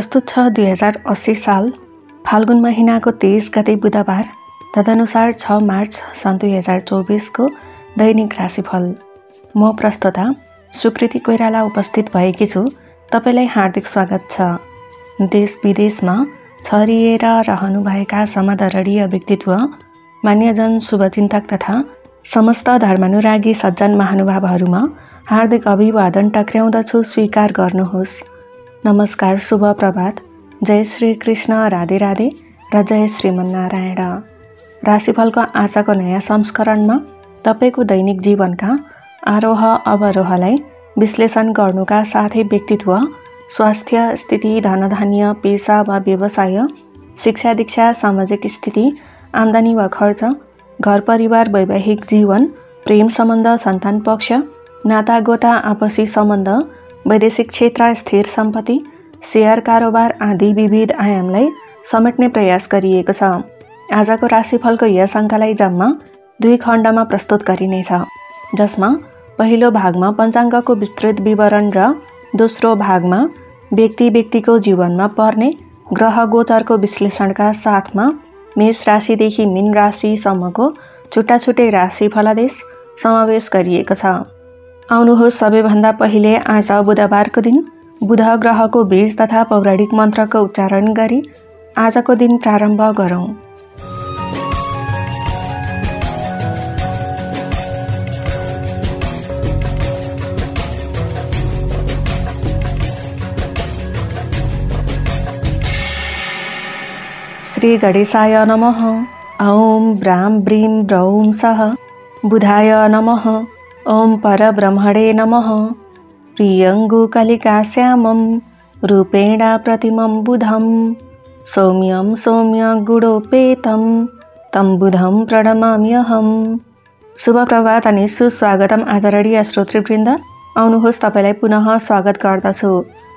प्रस्तुत छ दुई हजार अस्सी साल फाल्गुन महिनाको तेइस गते बुधबार तदनुसार छ मार्च सन् दुई हजार चौबिसको दैनिक राशिफल म प्रस्तुता सुकृति कोइराला उपस्थित भएकी छु तपाईँलाई हार्दिक स्वागत छ देश विदेशमा छरिएर रहनुभएका समदरणीय व्यक्तित्व मान्यजन शुभचिन्तक तथा समस्त धर्मानुरागी सज्जन महानुभावहरूमा हार्दिक अभिवादन टक्र्याउँदछु स्वीकार गर्नुहोस् नमस्कार शुभ प्रभात। जय श्री कृष्ण राधे राधे र जय श्रीमन्नारायण। राशिफलको आशाको नयाँ संस्करणमा तपाईँको दैनिक जीवनका आरोह अवरोहलाई विश्लेषण गर्नुका साथै व्यक्तित्व स्वास्थ्य स्थिति धनधान्य पेसा वा व्यवसाय शिक्षा दीक्षा सामाजिक स्थिति आम्दानी वा खर्च घर परिवार वैवाहिक जीवन प्रेम सम्बन्ध सन्तान पक्ष नातागोता आपसी सम्बन्ध वैदेशिक क्षेत्र स्थिर सम्पत्ति सेयर कारोबार आदि विविध आयामलाई समेट्ने प्रयास गरिएको छ। आजको राशिफलको यस अङ्कलाई जम्मा दुई खण्डमा प्रस्तुत गरिनेछ जसमा पहिलो भागमा पञ्चाङ्गको विस्तृत विवरण र दोस्रो भागमा व्यक्ति व्यक्तिको जीवनमा पर्ने ग्रह गोचरको विश्लेषणका साथमा मेष राशिदेखि मिन राशिसम्मको छुट्टा छुट्टै राशि फलादेश समावेश गरिएको छ। आउनुहोस् सबैभन्दा पहिले आज बुधबारको दिन बुध ग्रहको बीज तथा पौराणिक मन्त्रको उच्चारण गरी आजको दिन प्रारम्भ गरौँ। श्री गणेशाय नमः। ॐ ब्रां ब्रीं ब्रौं सह बुधाय नमः। ॐ परब्रह्मणे नमः। प्रियङ्गुकलिकाश्यामं रूपेण प्रतिमं बुधं सौम्यं सौम्य गुडोपेतं तं बुधं प्रणमाम्यहम्। शुभ प्रभात अनि सुस्वागतम आदरणीय श्रोतृवृन्द। आउनुहोस् तपाईँलाई पुनः स्वागत गर्दछु।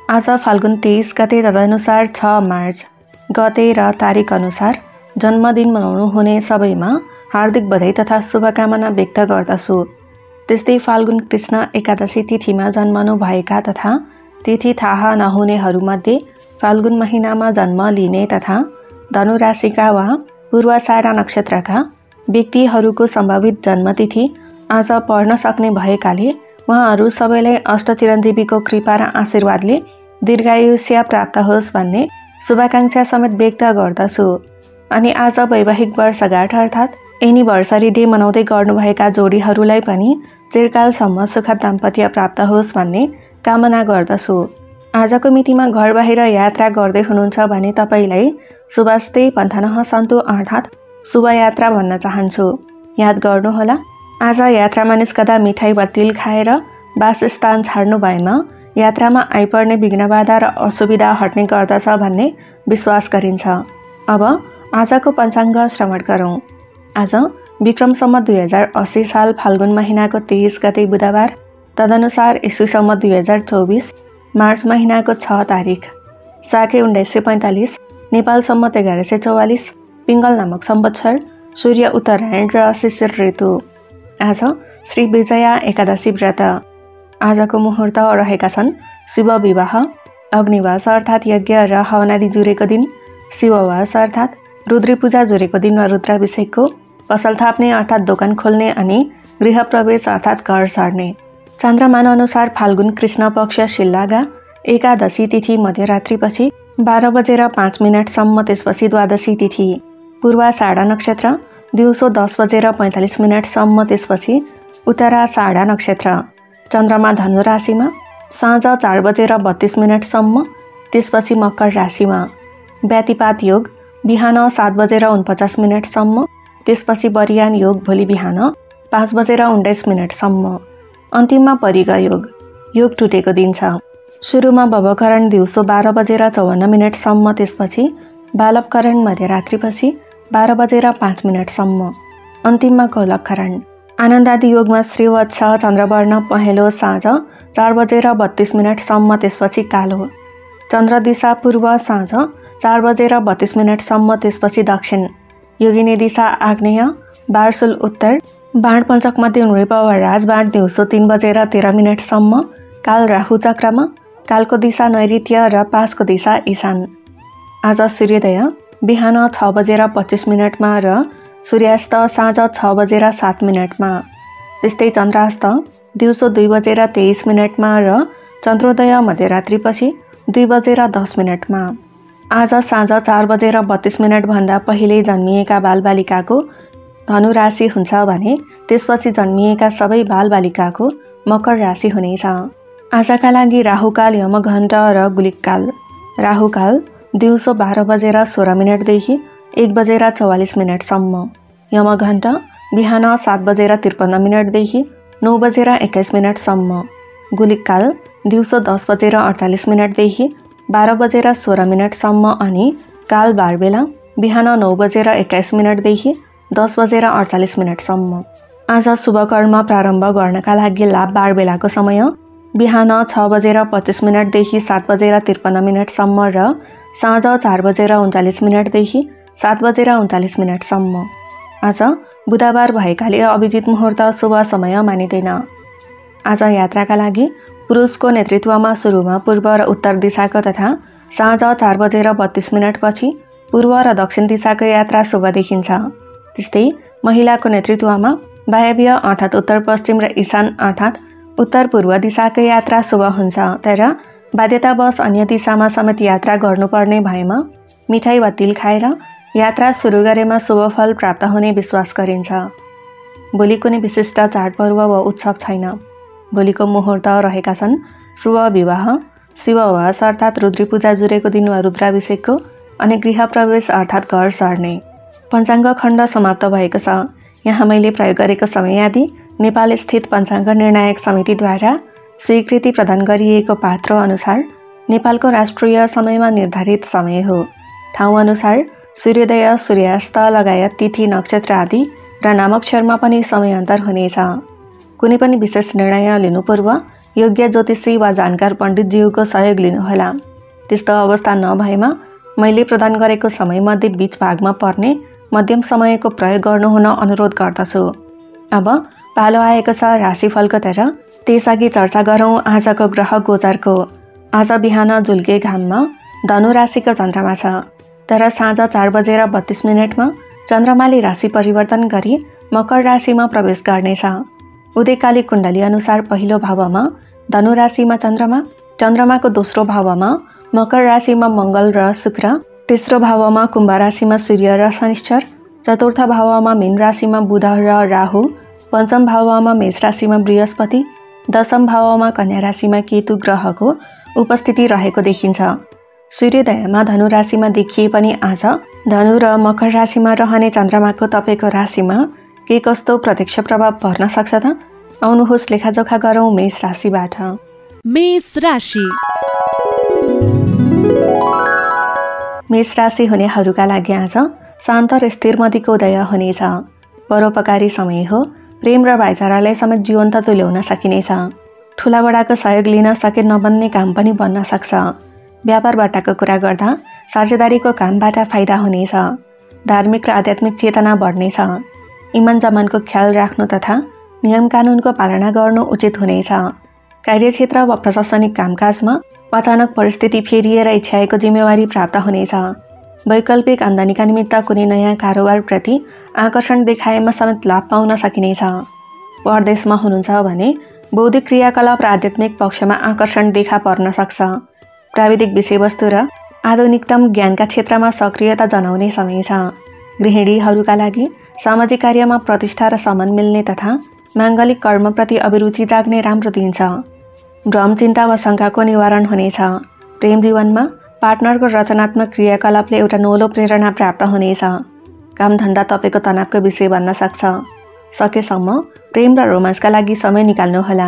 आज फाल्गुन तेइस गते तदनुसार छ मार्च। गते र तारिक अनुसार जन्मदिन मनाउनु हुने सबैमा हार्दिक बधाई तथा शुभकामना व्यक्त गर्दछु। त्यस्तै फाल्गुन कृष्ण एकादशी तिथिमा जन्मनु भएका तथा तिथि थाहा नहुनेहरूमध्ये फाल्गुन महिनामा जन्म लिने तथा धनुराशिका वा पूर्वसारा नक्षत्रका व्यक्तिहरूको सम्भावित जन्मतिथि आज पढ्न सक्ने भएकाले उहाँहरू सबैलाई अष्टचिरञ्जीवीको कृपा र आशीर्वादले दीर्घायुष्य प्राप्त होस् भन्ने शुभाकाङ्क्षा समेत व्यक्त गर्दछु। अनि आज वैवाहिक वर्षगाँठ अर्थात् एनिभर्सरी डे मनाउँदै गर्नुभएका जोडीहरूलाई पनि चिरकालसम्म सुखद दाम्पत्य प्राप्त होस् भन्ने कामना गर्दछु। आजको मितिमा घर बाहिर यात्रा गर्दै हुनुहुन्छ भने तपाईँलाई सुबास्ते पन्थानह सन्तु अर्थात् शुभ यात्रा भन्न चाहन्छु। याद गर्नुहोला आज यात्रामा निस्कदा मिठाई वा तिल खाएर वासस्थान छाड्नु भएमा यात्रामा आइपर्ने विघ्न बाधा र असुविधा हट्ने गर्दछ भन्ने विश्वास गरिन्छ। अब आजको पञ्चाङ्ग श्रवण गरौँ। आज विक्रमसम्म दुई हजार अस्सी साल फाल्गुन महिनाको तेइस गते बुधबार तदनुसार इस्वीसम्म दुई हजार चौबिस मार्च महिनाको छ तारिक साके उन्नाइस सय पैँतालिस नेपालसम्म एघार सय चौवालिस पिङ्गल नामक सम्बत्सर सूर्य उत्तरायण र शिशिर ऋतु। आज श्री विजया एकादशी व्रत। आजको मुहुर्त रहेका छन् शिव विवाह अग्निवास अर्थात् यज्ञ र हवनादि जुरेको दिन शिववास अर्थात् रुद्री पूजा जुरेको दिन वा रुद्राभिषेकको पसल थाप्ने अर्थात् दोकान खोल्ने अनि गृह प्रवेश अर्थात् घर सर्ने। चन्द्रमान अनुसार फाल्गुन कृष्ण पक्ष शिल्लागा एकादशी तिथि मध्यरात्रिपछि बाह्र बजेर पाँच मिनटसम्म त्यसपछि द्वादशी तिथि। पूर्वा साडा नक्षत्र दिउँसो दस बजेर पैँतालिस मिनटसम्म त्यसपछि उत्तरा साडा नक्षत्र। चन्द्रमा धनु राशिमा साँझ चार बजेर बत्तिस मिनटसम्म त्यसपछि मकर राशिमा। व्यातिपात योग बिहान सात बजेर उनपचास मिनटसम्म त्यसपछि बरियान योग भोलि बिहान पाँच बजेर उन्नाइस मिनटसम्म अन्तिममा परिग योग। योग टुटेको दिन छ। सुरुमा भवकरण दिउँसो बाह्र बजेर चौवन्न मिनटसम्म त्यसपछि बालवकरण मध्यरात्रिपछि बाह्र बजेर पाँच मिनटसम्म अन्तिममा गौलकरण आनन्दादि योगमा श्रीवत्स चन्द्रवर्ण पहेँलो साँझ चार बजेर बत्तिस मिनटसम्म त्यसपछि कालो। चन्द्र दिशा पूर्व साँझ चार बजेर बत्तिस मिनटसम्म त्यसपछि दक्षिण। योगिनी दिशा आग्नेय बारसुल उत्तर बाँड पञ्चकमध्ये नृप वा राजबाँड दिउँसो तिन बजेर तेह्र मिनटसम्म काल राहु चक्रमा कालको दिशा नैऋत्य र पाँचको दिशा इशान आज सूर्योदय बिहान छ बजेर पच्चिस मिनटमा र सूर्यास्त साँझ छ बजेर सात मिनटमा। त्यस्तै चन्द्रास्त दिउँसो दुई बजेर तेइस मिनटमा र चन्द्रोदय मध्यरात्रिपछि दुई बजेर दस मिनटमा। आज साँझ चार बजेर बत्तिस मिनटभन्दा पहिले जन्मिएका बालबालिकाको धनु राशि हुन्छ भने त्यसपछि जन्मिएका सबै बालबालिकाको मकर राशि हुनेछ। आजका लागि राहुकाल यमघण्ट र गुलिककाल। राहुकाल दिउँसो बाह्र बजेर सोह्र मिनटदेखि एक बजेर चौवालिस मिनटसम्म। यमघण्ट बिहान सात बजेर त्रिपन्न मिनटदेखि नौ बजेर एक्काइस मिनटसम्म। गुलिककाल दिउँसो दस बजेर अडतालिस मिनटदेखि बाह्र बजेर सोह्र मिनटसम्म अनि काल बारबेला बिहान नौ बजेर एक्काइस मिनटदेखि दस बजेर अडचालिस मिनटसम्म आज शुभकर्म प्रारम्भ गर्नका लागि लाभ बार बेलाको समय बिहान छ बजेर पच्चिस मिनटदेखि सात बजेर त्रिपन्न मिनटसम्म र साँझ चार बजेर उन्चालिस मिनटदेखि सात बजेर उन्चालिस मिनटसम्म आज बुधबार भएकाले अभिजित मुहुर्त शुभ समय मानिँदैन। आज यात्राका लागि पुरुषको नेतृत्वमा सुरुमा पूर्व र उत्तर दिशाको तथा साँझ चार बजेर बत्तिस मिनटपछि पूर्व र दक्षिण दिशाको यात्रा शुभ देखिन्छ। त्यस्तै महिलाको नेतृत्वमा वायव्य अर्थात् उत्तर पश्चिम र इशान अर्थात् उत्तर पूर्व दिशाको यात्रा शुभ हुन्छ। तर बाध्यतावश अन्य दिशामा समेत यात्रा गर्नुपर्ने भएमा मिठाई वा तिल खाएर यात्रा सुरु गरेमा शुभ फल प्राप्त हुने विश्वास गरिन्छ। भोलि कुनै विशिष्ट चाडपर्व वा उत्सव छैन। भोलिको मुहुर्त रहेका छन्। शुभ विवाह शिववास अर्थात् रुद्री पूजा जुरेको दिन वा रुद्राभिषेकको अनि गृह प्रवेश अर्थात् घर सर्ने। पञ्चाङ्ग खण्ड समाप्त भएको छ। यहाँ मैले प्रयोग गरेको समय आदि नेपाल स्थित पञ्चाङ्ग निर्णायक समितिद्वारा स्वीकृति प्रदान गरिएको पात्र अनुसार नेपालको राष्ट्रिय समयमा निर्धारित समय हो। ठाउँ अनुसार सूर्योदय सूर्यास्त लगायत तिथि नक्षत्र आदि र नामक्षरमा पनि समयअन्तर हुनेछ। कुनै पनि विशेष निर्णय लिनु पूर्व योग्य ज्योतिषी वा जानकार पण्डितज्यूको सहयोग लिनुहोला। त्यस्तो अवस्था नभएमा मैले प्रदान गरेको समयमध्ये बिच भागमा पर्ने मध्यम समयको प्रयोग गर्नुहुन अनुरोध गर्दछु। अब पालो आएको छ राशिफलको तर त्यसअघि चर्चा गरौँ आजको ग्रह गोचरको। आज बिहान झुल्के घाममा धनु राशिको चन्द्रमा छ। तर साँझ चार बजेर बत्तिस मिनटमा चन्द्रमाले राशि परिवर्तन गरी मकर राशिमा प्रवेश गर्नेछ। उदयकाली कुण्डली अनुसार पहिलो भावमा धनु राशिमा चन्द्रमा चन्द्रमाको दोस्रो भावमा मकर राशिमा मङ्गल र शुक्र तेस्रो भावमा कुम्भ राशिमा सूर्य र शनिश्चर चतुर्थ भावमा मीन राशिमा बुध र राहु पञ्चम भावमा मेष राशिमा बृहस्पति दशम भावमा कन्या राशिमा केतु ग्रहको उपस्थिति रहेको देखिन्छ। सूर्योदयमा धनु राशिमा देखिए पनि आज धनु र मकर राशिमा रहने चन्द्रमाको तपाईँको राशिमा के कस्तो प्रत्यक्ष प्रभाव पर्न सक्छ त? आउनुहोस् लेखाजोखा गरौँ मेष राशिबाट। मेष राशि। मेष राशि हुनेहरूका लागि आज शान्त र स्थिरमतीको उदय हुनेछ। परोपकारी समय हो। प्रेम र भाइचारालाई समेत जीवन्त तुल्याउन सकिनेछ। ठुला बडाको सहयोग लिन सके नबन्ने काम पनि बन्न सक्छ। व्यापारबाटको कुरा गर्दा साझेदारीको कामबाट फाइदा हुनेछ। धार्मिक र आध्यात्मिक चेतना बढ्नेछ। इमान जमानको ख्याल राख्नु तथा नियम कानुनको पालना गर्नु उचित हुनेछ। कार्यक्षेत्र वा प्रशासनिक कामकाजमा अचानक परिस्थिति फेरिएर इच्छाएको जिम्मेवारी प्राप्त हुनेछ। वैकल्पिक आम्दानीका निमित्त कुनै नयाँ कारोबारप्रति आकर्षण देखाएमा समेत लाभ पाउन सकिनेछ। परदेशमा हुनुहुन्छ भने बौद्धिक क्रियाकलाप र आध्यात्मिक पक्षमा आकर्षण देखा पर्न सक्छ। प्राविधिक विषयवस्तु र आधुनिकतम ज्ञानका क्षेत्रमा सक्रियता जनाउने समय छ। गृहिणीहरूका लागि सामाजिक कार्यमा प्रतिष्ठा र सम्मान मिल्ने तथा माङ्गलिक कर्मप्रति अभिरुचि जाग्ने राम्रो दिन्छ भ्रम चिन्ता वा शङ्काको निवारण हुनेछ। प्रेम जीवनमा पार्टनरको रचनात्मक क्रियाकलापले एउटा नौलो प्रेरणा प्राप्त हुनेछ। कामधन्दा तपाईँको तनावको विषय बन्न सक्छ। सकेसम्म प्रेम र रोमान्सका लागि समय निकाल्नुहोला।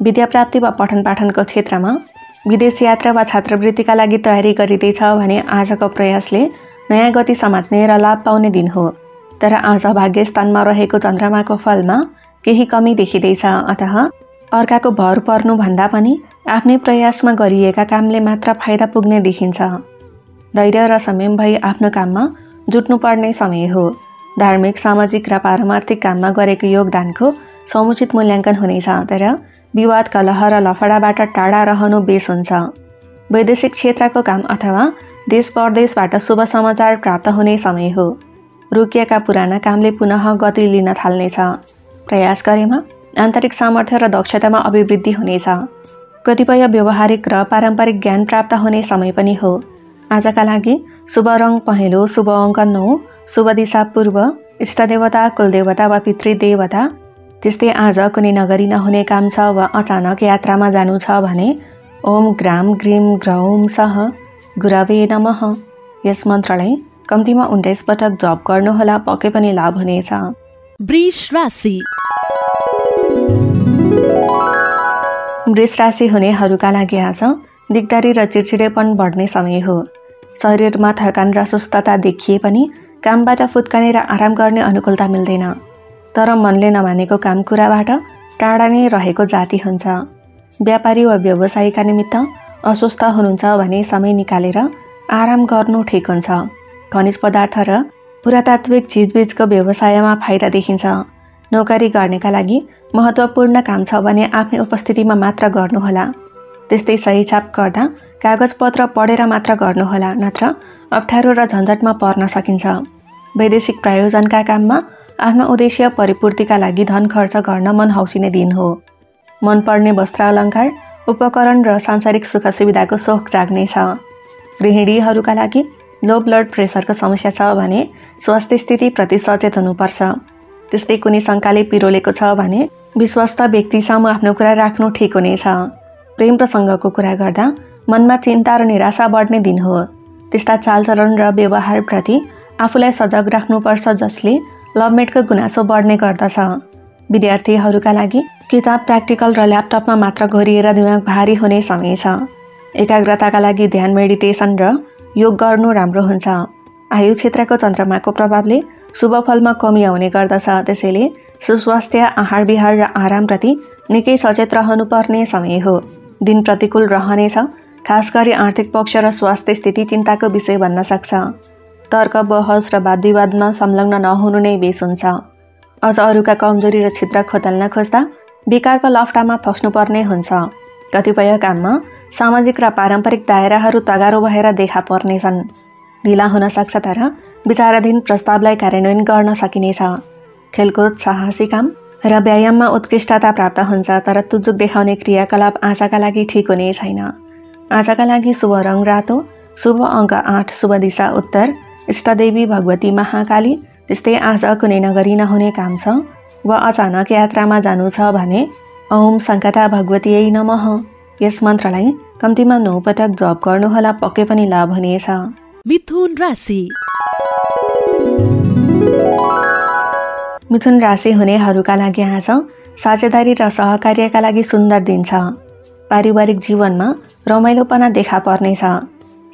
विद्या प्राप्ति वा पठन पाठनको क्षेत्रमा विदेश यात्रा वा छात्रवृत्तिका लागि तयारी गरिँदैछ भने आजको प्रयासले नयाँ गति समात्ने र लाभ पाउने दिन हो। तर आज भाग्यस्थानमा रहेको चन्द्रमाको फलमा केही कमी देखिँदैछ। अत अर्काको भर पर्नुभन्दा पनि आफ्नै प्रयासमा गरिएका कामले मात्र फाइदा पुग्ने देखिन्छ। धैर्य र संयम भई आफ्नो काममा जुट्नुपर्ने समय हो। धार्मिक सामाजिक र पारमार्थिक काममा गरेको योगदानको समुचित मूल्याङ्कन हुनेछ। तर विवाद कलह र लफडाबाट टाढा रहनु बेस हुन्छ। वैदेशिक क्षेत्रको काम अथवा देश परदेशबाट शुभ समाचार प्राप्त हुने समय हो। रोकिएका पुराना कामले पुनः गति लिन थाल्नेछ। प्रयास गरेमा आन्तरिक सामर्थ्य र दक्षतामा अभिवृद्धि हुनेछ। कतिपय व्यवहारिक र पारम्परिक ज्ञान प्राप्त हुने समय पनि हो। आजका लागि शुभ रङ पहेँलो शुभ अङ्क नौ शुभ दिशा पूर्व इष्टदेवता कुलदेवता वा पितृदेवता। त्यस्तै आज कुनै नगरी नहुने काम छ वा अचानक यात्रामा जानु छ भने ओम ग्राम ग्रिम ग्रौम सह गुरवे नमः। यस मन्त्रलाई कम्तीमा उन्नाइस पटक जप गर्नुहोला पक्कै पनि लाभ हुनेछ। वृष राशि। वृष राशि हुनेहरूका लागि आज दिगदारी र चिडचिडेपन बढ्ने समय हो। शरीरमा थकान र सुस्तता देखिए पनि कामबाट फुत्काने र आराम गर्ने अनुकूलता मिल्दैन। तर मनले नमानेको काम कुराबाट टाढा नै रहेको जाति हुन्छ। व्यापारी वा व्यवसायीका निमित्त अस्वस्थ हुनुहुन्छ भने समय निकालेर आराम गर्नु ठिक हुन्छ। खनिज पदार्थ र पुरातात्विक चिजबिजको व्यवसायमा फाइदा देखिन्छ। नोकरी गर्नेका लागि महत्त्वपूर्ण काम छ भने आफ्नै उपस्थितिमा मात्र गर्नुहोला। त्यस्तै सही छाप गर्दा कागजपत्र पढेर मात्र गर्नुहोला नत्र अप्ठ्यारो र झन्झटमा पर्न सकिन्छ। वैदेशिक प्रायोजनका काममा आफ्नो उद्देश्य परिपूर्तिका लागि धन खर्च गर्न मन हौसिने दिन हो। मनपर्ने वस्त्र अलङ्कार उपकरण र सांसारिक सुख सुविधाको सोख जाग्नेछ। गृहिणीहरूका लागि लो ब्लड प्रेसरको समस्या छ भने स्वास्थ्य स्थितिप्रति सचेत हुनुपर्छ। त्यस्तै कुनै शङ्काले पिरोलेको छ भने विश्वस्त व्यक्तिसम्म आफ्नो कुरा राख्नु ठिक हुनेछ। प्रेम प्रसङ्गको कुरा गर्दा मनमा चिन्ता र निराशा बढ्ने दिन हो। त्यस्ता चालचलन र व्यवहारप्रति आफूलाई सजग राख्नुपर्छ जसले लभमेटको गुनासो बढ्ने गर्दछ। विद्यार्थीहरूका लागि किताब प्र्याक्टिकल र ल्यापटपमा मात्र घोरिएर दिमाग भारी हुने समय छ। एकाग्रताका लागि ध्यान मेडिटेसन र योग गर्नु राम्रो हुन्छ। आयु क्षेत्रको चन्द्रमाको प्रभावले शुभ फलमा कमी आउने गर्दछ। त्यसैले सुस्वास्थ्य आहार विहार र आरामप्रति निकै सचेत रहनुपर्ने समय हो। दिन प्रतिकूल रहनेछ खास गरी आर्थिक पक्ष र स्वास्थ्य स्थिति चिन्ताको विषय बन्न सक्छ। तर्क बहस र वाद विवादमा संलग्न नहुनु नै बेस हुन्छ। अझ अरूका कमजोरी र छिद्र खोतल्न खोज्दा विकारको लफडामा फस्नुपर्ने हुन्छ। कतिपय काममा सामाजिक र पारम्परिक दायराहरू तगारो भएर देखा पर्नेछन्। ढिला हुन सक्छ तर विचाराधीन प्रस्तावलाई कार्यान्वयन गर्न सकिनेछ। खेलकुद साहसी काम र व्यायाममा उत्कृष्टता प्राप्त हुन्छ तर तुजुक देखाउने क्रियाकलाप आशाका लागि ठिक हुने छैन। आशाका लागि शुभ रङ रातो शुभ अङ्क आठ शुभ दिशा उत्तर इष्टदेवी भगवती महाकाली त्यस्तै आज कुनै नगरी नहुने काम छ वा अचानक यात्रामा जानु छ भने ओम सङ्कटा भगवती नमः। यस मन्त्रलाई कम्तीमा नौ पटक जप गर्नुहोला पक्कै पनि लाभ हुनेछ। मिथुन राशि। मिथुन राशि हुनेहरूका लागि आज साझेदारी र सहकार्यका लागि सुन्दर दिन छ। पारिवारिक जीवनमा रमाइलोपना देखा पर्नेछ।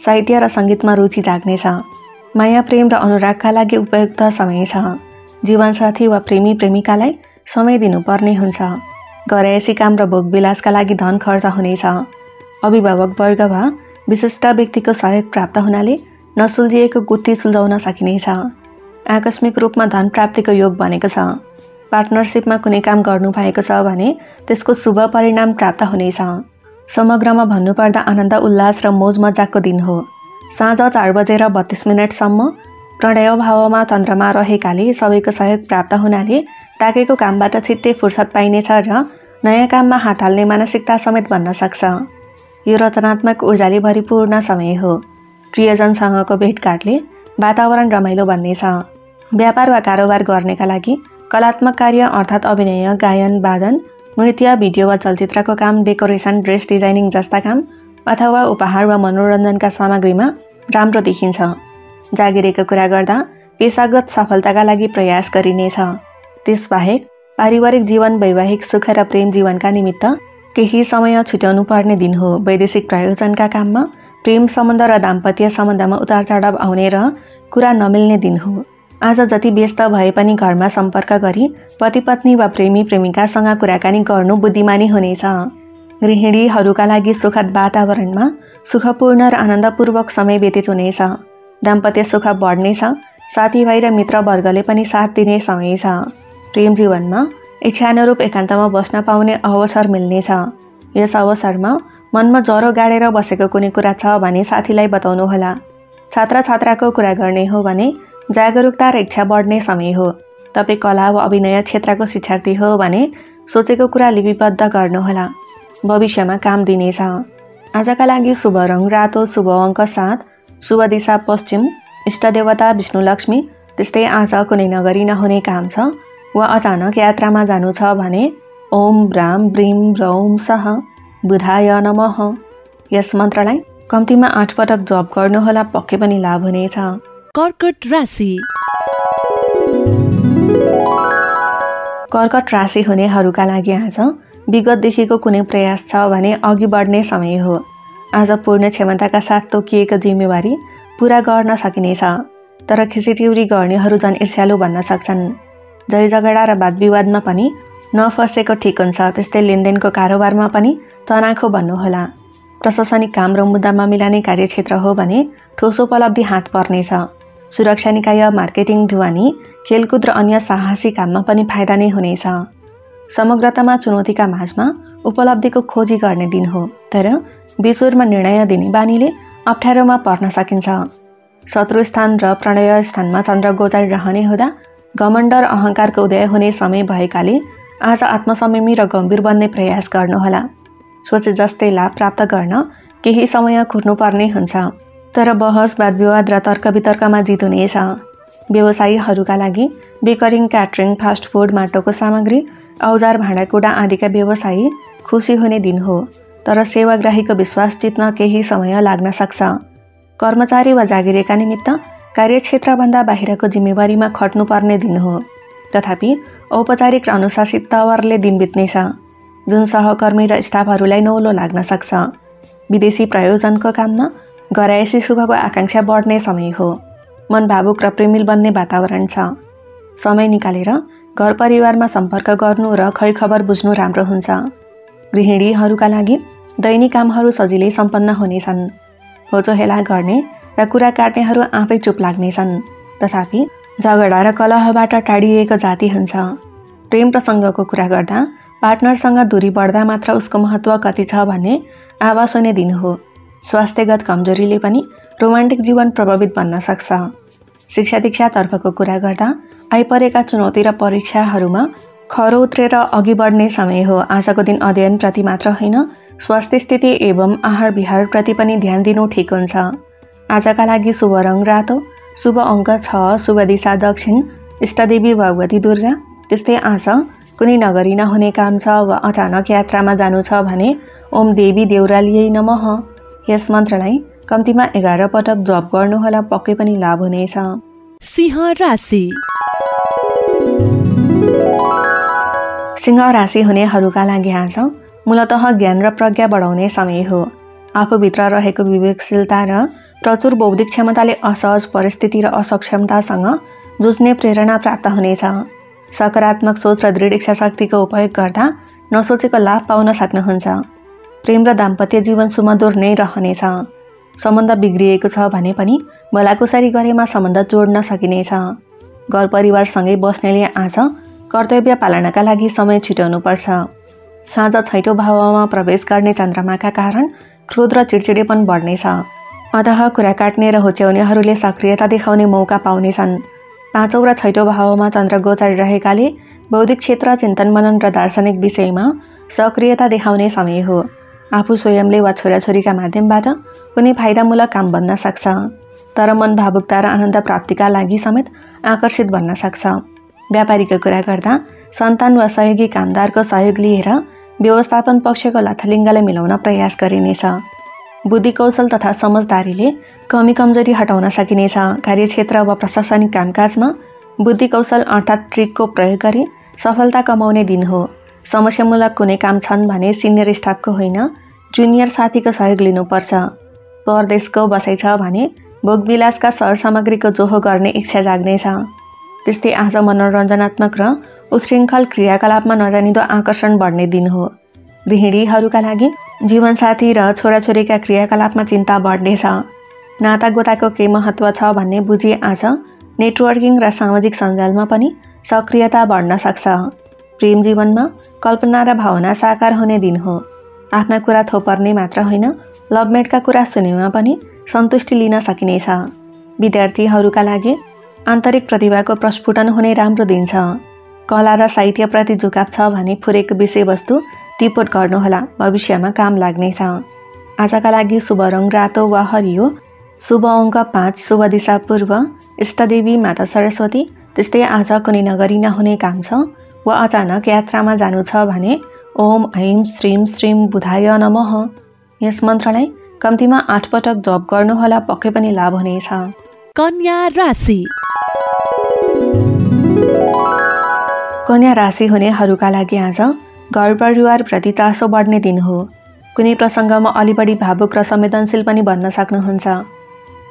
साहित्य र सङ्गीतमा रुचि जाग्नेछ। माया प्रेम र अनुरागका लागि उपयुक्त समय छ। जीवनसाथी वा प्रेमी प्रेमिकालाई समय दिनुपर्ने हुन्छ। गरायसी काम र भोगविलासका लागि धन खर्च हुनेछ। अभिभावक वर्ग वा विशिष्ट व्यक्तिको सहयोग प्राप्त हुनाले नसुल्झिएको गुत्ती सुल्झाउन सकिनेछ। आकस्मिक रूपमा धन प्राप्तिको योग बनेको छ। पार्टनरसिपमा कुनै काम गर्नु भएको छ भने त्यसको शुभ परिणाम प्राप्त हुनेछ। समग्रमा भन्नुपर्दा आनन्द उल्लास र मोज मजाको दिन हो। साँझ चार बजेर बत्तिस मिनटसम्म प्रणय भावमा चन्द्रमा रहेकाले सबैको सहयोग प्राप्त हुनाले ताकेको कामबाट छिट्टै फुर्सद पाइनेछ र नयाँ काममा हात हाल्ने मानसिकता समेत बन्न सक्छ। यो रचनात्मक ऊर्जाले भरिपूर्ण समय हो। प्रियजनसँगको भेटघाटले वातावरण रमाइलो बन्नेछ। व्यापार वा कारोबार गर्नेका लागि कलात्मक कार्य अर्थात् अभिनय गायन वादन नृत्य भिडियो वा चलचित्रको काम डेकोरेसन ड्रेस डिजाइनिङ जस्ता काम अथवा उपहार वा मनोरञ्जनका सामग्रीमा राम्रो देखिन्छ। जागिरेको कुरा गर्दा पेसागत सफलताका लागि प्रयास गरिनेछ। त्यसबाहेक पारिवारिक जीवन वैवाहिक सुख र प्रेम जीवनका निमित्त केही समय छुट्याउनु पर्ने दिन हो। वैदेशिक प्रायोजनका काममा प्रेम सम्बन्ध र दाम्पत्य सम्बन्धमा उतार चढाव आउने र कुरा नमिल्ने दिन हो। आज जति व्यस्त भए पनि घरमा सम्पर्क गरी पति पत्नी वा प्रेमी प्रेमिकासँग कुराकानी गर्नु बुद्धिमानी हुनेछ। गृहिणीहरूका लागि सुखद वातावरणमा सुखपूर्ण र आनन्दपूर्वक समय व्यतीत हुनेछ। दाम्पत्य सुख बढ्नेछ साथीभाइ र मित्रवर्गले पनि साथ दिने समय छ। प्रेम जीवनमा इच्छानुरूप एकान्तमा बस्न पाउने अवसर मिल्नेछ। यस अवसरमा मनमा ज्वरो गाडेर बसेको कुनै कुरा छ भने साथीलाई बताउनुहोला। छात्र छात्राको कुरा गर्ने हो भने जागरुकता र इच्छा बढ्ने समय हो। तपाईँ कला वा अभिनय क्षेत्रको शिक्षार्थी हो भने सोचेको कुरा लिपिबद्ध गर्नुहोला। भविष्यमा काम दिनेछ। आजका लागि शुभ रङ रातो शुभ अङ्क सात शुभ दिशा पश्चिम इष्टदेवता विष्णुलक्ष्मी त्यस्तै आज कुनै नगरी नहुने काम छ। वा अचानक यात्रामा जानु छ भने ओम ब्राम ब्रिम रौम सह बुधाय नमः। यस मन्त्रलाई कम्तीमा आठ पटक जप गर्नुहोला पक्कै पनि लाभ हुनेछ। कर्कट राशि। कर्कट राशि हुनेहरूका लागि आज विगतदेखिको कुनै प्रयास छ भने अघि बढ्ने समय हो। आज पूर्ण क्षमताका साथ तोकिएको जिम्मेवारी पुरा गर्न सकिनेछ। तर खिचिटिउरी गर्नेहरू झन् ईर्ष्यालु भन्न सक्छन्। जय झगडा र वादविवादमा पनि नफसेको ठिक हुन्छ त्यस्तै लेनदेनको कारोबारमा पनि चनाखो भन्नुहोला। प्रशासनिक काम र मुद्दामा मिलाने कार्यक्षेत्र हो भने ठोस उपलब्धि हात पर्नेछ। सुरक्षा निकाय मार्केटिङ ढुवानी खेलकुद र अन्य साहसी काममा पनि फाइदा नै हुनेछ। समग्रतामा चुनौतीका माझमा उपलब्धिको खोजी गर्ने दिन हो तर बेसोरमा निर्णय दिने बानीले अप्ठ्यारोमा पर्न सकिन्छ। शत्रु स्थान र प्रणय स्थानमा चन्द्र गोचार रहने हुँदा घमण्ड र अहङ्कारको उदय हुने समय भएकाले आज आत्मसंयमी र गम्भीर बन्ने प्रयास गर्नुहोला। सोचे जस्तै लाभ प्राप्त गर्न केही समय कुर्नुपर्ने हुन्छ। तर बहस वादविवाद र तर्क वितर्कमा जित हुनेछ व्यवसायीहरूका लागि बेकरिङ क्याटरिङ फास्ट फुड माटोको सामग्री औजार भाँडाकुँडा आदिका व्यवसायी खुसी हुने दिन हो। तर सेवाग्राहीको विश्वास जित्न केही समय लाग्न सक्छ। कर्मचारी वा जागिरेका निमित्त कार्यक्षेत्रभन्दा बाहिरको जिम्मेवारीमा खट्नुपर्ने दिन हो। तथापि औपचारिक र अनुशासित तवरले दिन बित्नेछ जुन सहकर्मी र स्टाफहरूलाई नौलो लाग्न सक्छ। विदेशी प्रयोजनको काममा गराएसी सुखको आकाङ्क्षा बढ्ने समय हो। मन भावुक र प्रेमिल बन्ने वातावरण छ। समय निकालेर घर परिवारमा सम्पर्क गर्नु र खैखबर बुझ्नु राम्रो हुन्छ। गृहिणीहरूका लागि दैनिक कामहरू सजिलै सम्पन्न हुनेछन्। होचो हेला गर्ने र कुरा काट्नेहरू आफै चुप लाग्नेछन्। तथापि झगडा र कलहबाट टाढिएको जाति हुन्छ। प्रेम प्रसङ्गको कुरा गर्दा पार्टनरसँग दूरी बढ्दा मात्र उसको महत्त्व कति छ भन्ने आवाज हुने दिन हो। स्वास्थ्यगत कमजोरीले पनि रोमान्टिक जीवन प्रभावित बन्न सक्छ। शिक्षा दीक्षातर्फको कुरा गर्दा आइपरेका चुनौती र परीक्षाहरूमा खरो उत्रेर अघि बढ्ने समय हो। आजको दिन अध्ययनप्रति मात्र होइन स्वास्थ्य स्थिति एवं आहार विहारप्रति पनि ध्यान दिनु ठिक हुन्छ। आजका लागि शुभ रङ रातो शुभ अङ्क छ शुभ दिशा दक्षिण इष्टदेवी भगवती दुर्गा। त्यस्तै आज कुनै नगरी नहुने काम छ वा अचानक यात्रामा जानु छ भने ओम देवी देउरालियै नमः। यस मन्त्रलाई कम्तीमा एघार पटक जप गर्नुहोला पक्कै पनि लाभ हुनेछ। सिंह राशि। सिंह राशि हुनेहरूका लागि आज मूलत ज्ञान र प्रज्ञा बढाउने समय हो। आफूभित्र रहेको विवेकशीलता र प्रचुर बौद्धिक क्षमताले असहज परिस्थिति र असक्षमतासँग जुझ्ने प्रेरणा प्राप्त हुनेछ। सकारात्मक सोच र दृढ इच्छा शक्तिको उपयोग गर्दा नसोचेको लाभ पाउन सक्नुहुन्छ। प्रेम र दाम्पत्य जीवन सुमधुर नै रहनेछ। सम्बन्ध बिग्रिएको छ भने पनि भलाकुसारी गरेमा सम्बन्ध जोड्न सकिनेछ। घर परिवारसँगै बस्नेले आज कर्तव्य पालनाका लागि समय छिटाउनुपर्छ। साँझ छैटौँ भावमा प्रवेश गर्ने चन्द्रमाका कारण क्रोध र चिडचिडेपन बढ्नेछ। अतः कुरा काट्ने र होच्याउनेहरूले सक्रियता देखाउने मौका पाउनेछन् पाँचौँ र छैटौँ भावमा चन्द्र गोचर रहेकाले बौद्धिक क्षेत्र चिन्तन मनन र दार्शनिक विषयमा सक्रियता देखाउने समय हो। आफू स्वयंले वा छोराछोरीका माध्यमबाट कुनै फाइदामूलक काम बन्न सक्छ। तर मन भावुकता र आनन्द प्राप्तिका लागि समेत आकर्षित बन्न सक्छ। व्यापारीको कुरा गर्दा सन्तान वा सहयोगी कामदारको सहयोग लिएर व्यवस्थापन पक्षको लाथलिङ्गलाई मिलाउन प्रयास गरिनेछ। बुद्धि कौशल तथा समझदारीले कमी कमजोरी हटाउन सकिनेछ। कार्यक्षेत्र वा प्रशासनिक कामकाजमा बुद्धि कौशल अर्थात् ट्रिकको प्रयोग गरी सफलता कमाउने दिन हो। समस्यामूलक कुनै काम छन् भने सिनियर स्टाफको होइन जुनियर साथीको सहयोग लिनुपर्छ। परदेशको बसाइ छ भने भोगविलासका सरसामग्रीको जोहो गर्ने इच्छा जाग्नेछ। त्यस्तै आज मनोरञ्जनात्मक र उशृङ्खल क्रियाकलापमा नजानिदो आकर्षण बढ्ने दिन हो। गृहिणीहरूका लागि जीवनसाथी र छोराछोरीका क्रियाकलापमा चिन्ता बढ्नेछ। नातागोताको के महत्त्व छ भन्ने बुझी आज नेटवर्किङ र सामाजिक सञ्जालमा पनि सक्रियता बढ्न सक्छ। प्रेम जीवनमा कल्पना र भावना साकार हुने दिन हो। आफ्ना कुरा थोपर्ने मात्र होइन लभमेटका कुरा सुनेमा पनि सन्तुष्टि लिन सकिनेछ। विद्यार्थीहरूका लागि आन्तरिक प्रतिभाको प्रस्फुटन हुने राम्रो दिन छ। कला र साहित्यप्रति झुकाव छ भने फुरेको विषयवस्तु टिपोट गर्नुहोला भविष्यमा काम लाग्नेछ। आजका लागि शुभ रङ रातो वा हरियो। शुभ अङ्क पाँच शुभ दिशा पूर्व। इष्टदेवी माता सरस्वती त्यस्तै आज कुनै नगरी नहुने काम छ वा अचानक यात्रामा जानु छ भने ओम ऐम श्रीम श्रीम बुधाय नमः। यस मन्त्रलाई कम्तीमा आठ पटक जप गर्नुहोला पक्कै पनि लाभ हुनेछ। कन्या राशि। कन्या राशि हुनेहरूका लागि आज घर परिवारप्रति चासो बढ्ने दिन हो। कुनै प्रसङ्गमा अलि बढी भावुक र संवेदनशील पनि बन्न सक्नुहुन्छ।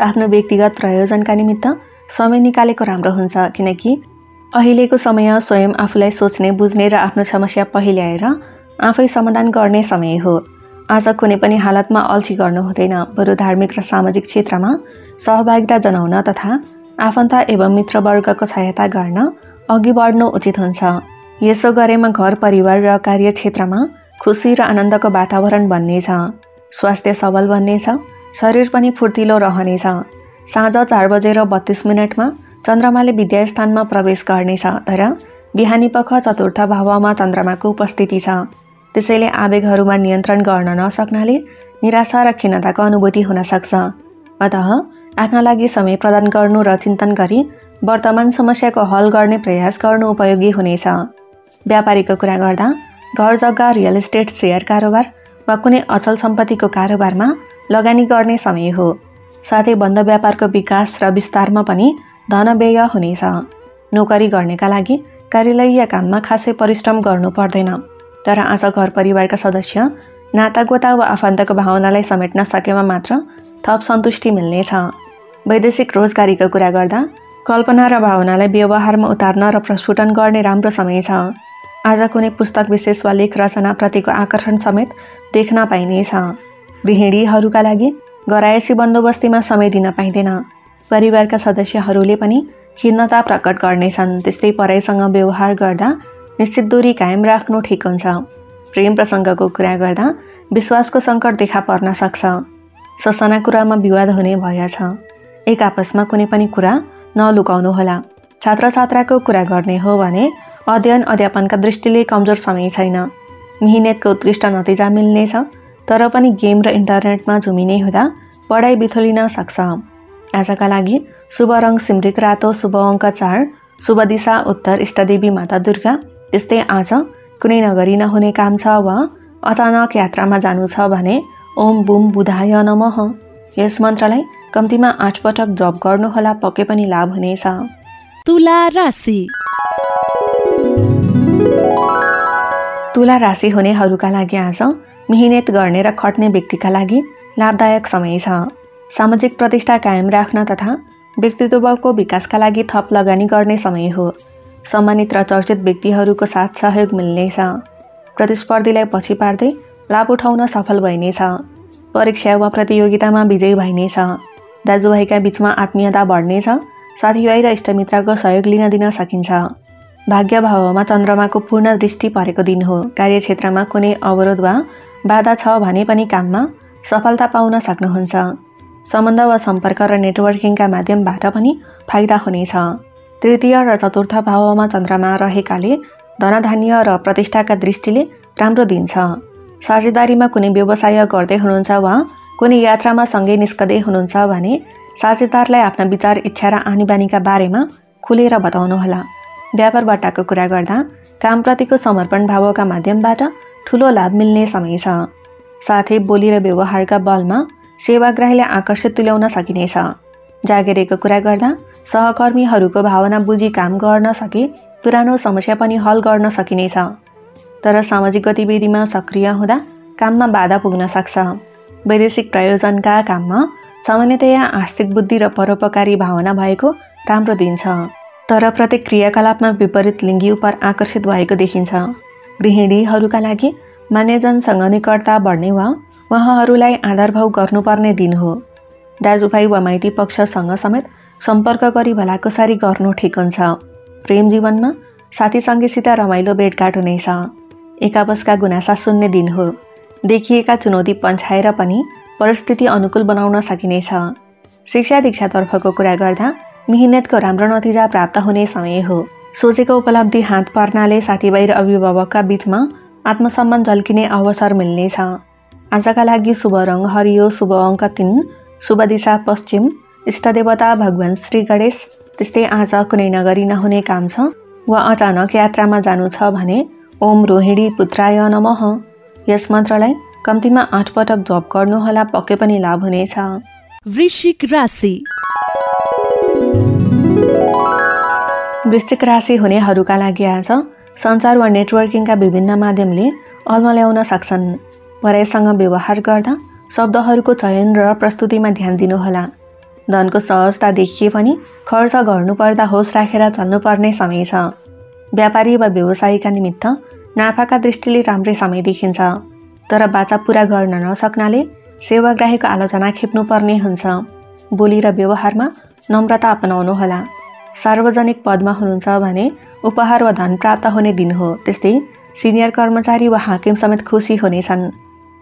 आफ्नो व्यक्तिगत प्रयोजनका निमित्त समय निकालेको राम्रो हुन्छ किनकि अहिलेको समय स्वयं आफूलाई सोच्ने बुझ्ने र आफ्नो समस्या पहिल्याएर आफै समाधान गर्ने समय हो। आज कुनै पनि हालतमा अल्छी गर्नु हुँदैन। बरु धार्मिक र सामाजिक क्षेत्रमा सहभागिता जनाउन तथा आफन्त एवं मित्रवर्गको सहायता गर्न अघि बढ्नु उचित हुन्छ। यसो गरेमा घर परिवार र कार्यक्षेत्रमा खुसी र आनन्दको वातावरण बन्नेछ। स्वास्थ्य सबल बन्नेछ। शरीर पनि फुर्तिलो रहनेछ। साँझ चार बजेर बत्तिस मिनटमा चन्द्रमाले विद्यास्थानमा प्रवेश गर्नेछ तर बिहानी पख चतुर्थ भावमा चन्द्रमाको उपस्थिति छ। त्यसैले आवेगहरूमा नियन्त्रण गर्न नसक्नाले निराशा र खिन्नताको अनुभूति हुन सक्छ। अत आफ्ना लागि समय प्रदान गर्नु र चिन्तन गरी वर्तमान समस्याको हल गर्ने प्रयास गर्नु उपयोगी हुनेछ। व्यापारीको कुरा गर्दा घर जग्गा रियल इस्टेट सेयर कारोबार वा कुनै अचल सम्पत्तिको कारोबारमा लगानी गर्ने समय हो। साथै बन्द व्यापारको विकास र विस्तारमा पनि धन व्यय हुनेछ। नोकरी गर्नेका लागि कार्यालयीय काममा खासै परिश्रम गर्नु पर्दैन। तर आज घर परिवारका सदस्य नातागोता वा आफन्तको भावनालाई समेट्न सकेमा मात्र थप सन्तुष्टि मिल्नेछ। वैदेशिक रोजगारीको कुरा गर्दा कल्पना र भावनालाई व्यवहारमा उतार्न र प्रस्फुटन गर्ने राम्रो समय छ। आज कुनै पुस्तक विशेष वा लेख रचनाप्रतिको आकर्षण समेत देख्न पाइनेछ। गृहिणीहरूका लागि गरायसी बन्दोबस्तीमा समय दिन पाइँदैन। परिवारका सदस्यहरूले पनि खिन्नता प्रकट गर्नेछन्। त्यस्तै पराईसँग व्यवहार गर्दा निश्चित दूरी कायम राख्नु ठिक हुन्छ। प्रेम प्रसङ्गको कुरा गर्दा विश्वासको सङ्कट देखा पर्न सक्छ। ससाना कुरामा विवाद हुने भएछ। एक आपसमा कुनै पनि कुरा नलुकाउनुहोला। छात्र छात्राको कुरा गर्ने हो भने अध्ययन अध्यापनका दृष्टिले कमजोर समय छैन। मिहिनेतको उत्कृष्ट नतिजा मिल्नेछ तर पनि गेम र इन्टरनेटमा झुमिने हुँदा पढाइ बिथोलिन सक्छ। आजका लागि शुभ रङ सिमरिक रातो शुभ अङ्क चार शुभ दिशा उत्तर इष्टदेवी माता दुर्गा त्यस्तै आज कुनै नगरी नहुने काम छ वा अचानक यात्रामा जानु छ भने ओम बुम बुधाय नमः। यस मन्त्रलाई कम्तीमा आठ पटक जप गर्नुहोला पक्कै पनि लाभ हुनेछ। तुला राशि। तुला राशि हुनेहरूका लागि आज मिहिनेत गर्ने र खट्ने व्यक्तिका लागि लाभदायक समय छ। सामाजिक प्रतिष्ठा कायम राख्न तथा व्यक्तित्वको विकासका लागि थप लगानी गर्ने समय हो। सम्मानित र चर्चित व्यक्तिहरूको साथ सहयोग मिल्नेछ। प्रतिस्पर्धीलाई पछि पार्दै लाभ उठाउन सफल भइनेछ। परीक्षा वा प्रतियोगितामा विजयी भइनेछ। दाजुभाइका बिचमा आत्मीयता बढ्नेछ। साथीभाइ र इष्टमित्रको सहयोग लिन दिन सकिन्छ। भाग्य भावमा चन्द्रमाको पूर्ण दृष्टि परेको दिन हो। कार्यक्षेत्रमा कुनै अवरोध वा बाधा छ भने पनि काममा सफलता पाउन सक्नुहुन्छ। सम्बन्ध वा सम्पर्क र नेटवर्किङका माध्यमबाट पनि फाइदा हुनेछ। तृतीय र चतुर्थ भावमा चन्द्रमा रहेकाले धनधान्य र प्रतिष्ठाका दृष्टिले राम्रो दिन छ साझेदारीमा कुनै व्यवसाय गर्दै हुनुहुन्छ वा कुनै यात्रामा सँगै निस्कँदै हुनुहुन्छ भने साझेदारलाई आफ्ना विचार इच्छा र आनीबानीका बारेमा खुलेर बताउनुहोला। व्यापारबाटको कुरा गर्दा कामप्रतिको समर्पण भावका माध्यमबाट ठुलो लाभ मिल्ने समय छ। साथै बोली र व्यवहारका बलमा सेवाग्राहीलाई आकर्षित तुल्याउन सकिनेछ। जागेरेको कुरा गर्दा सहकर्मीहरूको भावना बुझी काम गर्न सके पुरानो समस्या पनि हल गर्न सकिनेछ। तर सामाजिक गतिविधिमा सक्रिय हुँदा काममा बाधा पुग्न सक्छ। वैदेशिक प्रयोजनका काममा सामान्यतया आस्तिक बुद्धि र परोपकारी भावना भएको राम्रो दिन छ। तर प्रत्येक क्रियाकलापमा विपरीत लिङ्गी उप आकर्षित भएको देखिन्छ। गृहिणीहरूका लागि मान्यजनसँग निकटता बढ्ने वा उहाँहरूलाई आधारभाव गर्नुपर्ने दिन हो। दाजुभाइ वा माइती पक्षसँग समेत सम्पर्क गरी भलाकुसारी गर्नु ठिक हुन्छ। प्रेम जीवनमा साथीसँगीसित रमाइलो भेटघाट हुनेछ। एकापसका गुनासा सुन्ने दिन हो। देखिएका चुनौती पन्छाएर पनि परिस्थिति अनुकूल बनाउन सकिनेछ। शिक्षा दीक्षातर्फको कुरा गर्दा मिहिनेतको राम्रो नतिजा प्राप्त हुने समय हो। सोचेको उपलब्धि हात पर्नाले साथीभाइ र अभिभावकका बीचमा आत्मसम्मान झल्किने अवसर मिल्नेछ। आजका लागि शुभ रङ हरियो शुभ अङ्क तिन शुभ दिशा पश्चिम इष्टदेवता भगवान् श्री गणेश त्यस्तै आज कुनै नगरी नहुने काम छ वा अचानक यात्रामा जानु छ भने ओम रोहिणी पुत्राय नमः। यस मन्त्रलाई कम्तीमा आठ पटक जप गर्नुहोला पक्कै पनि लाभ हुनेछ। वृश्चिक राशि। वृश्चिक राशि हुनेहरूका लागि आज सञ्चार वा नेटवर्किङका विभिन्न माध्यमले अल्मल्याउन सक्छन्। पराईसँग व्यवहार गर्दा शब्दहरूको चयन र प्रस्तुतिमा ध्यान दिनुहोला। धनको सहजता देखिए पनि खर्च गर्नुपर्दा होस राखेर चल्नुपर्ने समय छ। व्यापारी वा व्यवसायीका निमित्त नाफाका दृष्टिले राम्रै समय देखिन्छ। तर बाचा पुरा गर्न नसक्नाले सेवाग्राहीको आलोचना खेप्नुपर्ने हुन्छ। बोली र व्यवहारमा नम्रता अपनाउनुहोला। सार्वजनिक पदमा हुनुहुन्छ भने उपहार वा धन प्राप्त हुने दिन हो। त्यस्तै सिनियर कर्मचारी वा हाकिम समेत खुसी हुनेछन्।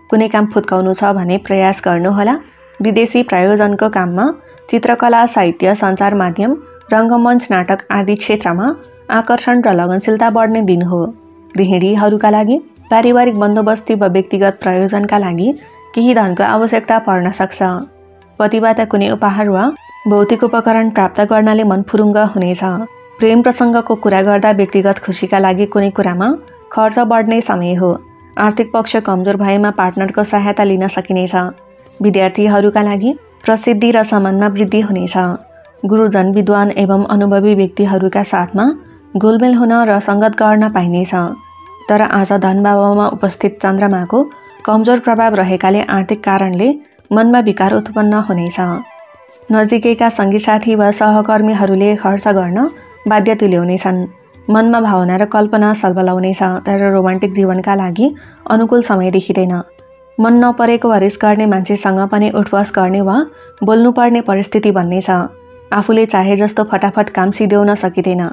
कुनै काम फुत्काउनु छ भने प्रयास गर्नुहोला। विदेशी प्रायोजनको काममा चित्रकला साहित्य सञ्चार माध्यम रङ्गमञ्च नाटक आदि क्षेत्रमा आकर्षण र लगनशीलता बढ्ने दिन हो। गृहिणीहरूका लागि पारिवारिक बन्दोबस्ती वा व्यक्तिगत प्रयोजनका लागि केही धनको आवश्यकता पर्न सक्छ। पतिबाट कुनै उपहार वा भौतिक उपकरण प्राप्त गर्नाले मन फुरुङ्ग हुनेछ। प्रेम प्रसङ्गको कुरा गर्दा व्यक्तिगत खुसीका लागि कुनै कुरामा खर्च बढ्ने समय हो। आर्थिक पक्ष कमजोर भएमा पार्टनरको सहायता लिन सकिनेछ। विद्यार्थीहरूका लागि प्रसिद्धि र सम्मानमा वृद्धि हुनेछ। गुरुजन विद्वान एवं अनुभवी व्यक्तिहरूका साथमा गोलमेल हुन र सङ्गत गर्न पाइनेछ। तर आज धनबाबुमा उपस्थित चन्द्रमाको कमजोर प्रभाव रहेकाले आर्थिक कारणले मनमा विकार उत्पन्न हुनेछ। नजिकैका सङ्गी साथी वा सहकर्मीहरूले खर्च गर्न बाध्य तुल्याउनेछन्। मनमा भावना र कल्पना सलबलाउनेछ तर रोमान्टिक जीवनका लागि अनुकूल समय देखिँदैन। मन नपरेको वा गर्ने मान्छेसँग पनि उठवास गर्ने वा बोल्नुपर्ने परिस्थिति बन्नेछ। आफूले चाहे जस्तो फटाफट काम सिध्याउन सकिँदैन।